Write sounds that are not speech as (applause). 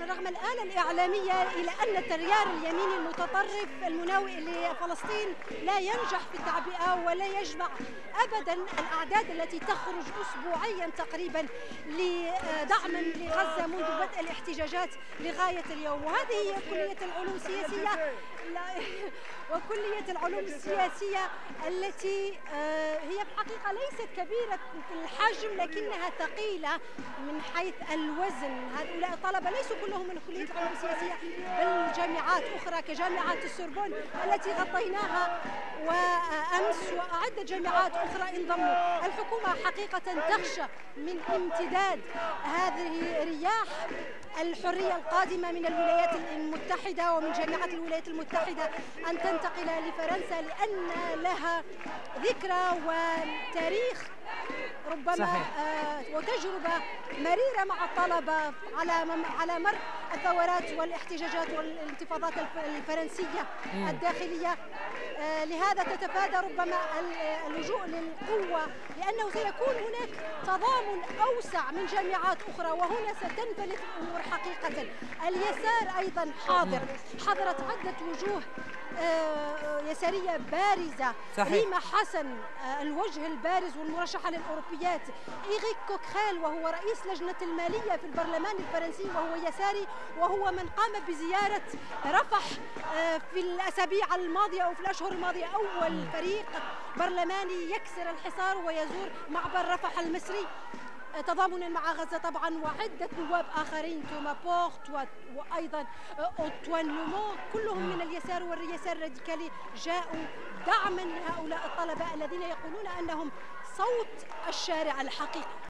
رغم الآلة الإعلامية إلى أن التيار اليميني المتطرف المناوئ لفلسطين لا ينجح في التعبئة ولا يجمع أبدا الأعداد التي تخرج أسبوعيا تقريبا لدعما لغزة منذ بدء الاحتجاجات لغاية اليوم. وهذه هي كلية العلوم السياسية (laughs) وكلية العلوم السياسية التي آه، هي في الحقيقة ليست كبيرة الحجم لكنها ثقيلة من حيث الوزن. هؤلاء الطلبة ليسوا كلهم من كلية العلوم السياسية بل جامعات أخرى كجامعة السوربون التي غطيناها. وأمس وعدة جامعات أخرى انضموا الحكومة حقيقة تخشى من امتداد هذه رياح الحرية القادمة من الولايات المتحدة ومن جامعات الولايات المتحدة أن تنتقل لفرنسا لأن لها ذكرى وتاريخ ربما. آه وتجربة مريرة مع الطلبة على على مر الثورات والاحتجاجات والانتفاضات الفرنسية مم. الداخلية آه لهذا تتفادى ربما اللجوء للقوة لأنه سيكون هناك تضامن أوسع من جامعات أخرى وهنا ستنفلت الأمور حقيقة اليسار أيضا حاضر حضرت عدة وجوه آه، يسارية بارزة صحيح. ريما حسن آه، الوجه البارز والمرشحة للأوروبيات. إيغيك كوكخيل وهو رئيس لجنة المالية في البرلمان الفرنسي وهو يساري وهو من قام بزيارة رفح آه، في الأسابيع الماضية أو في الأشهر الماضية. أول فريق برلماني يكسر الحصار ويزور معبر رفح المصري. تضامنا مع غزة طبعا وعدة نواب آخرين توما بورت وأيضا أوتوان لومون كلهم من اليسار واليسار الراديكالي جاءوا دعما لهؤلاء الطلبة الذين يقولون أنهم صوت الشارع الحقيقي.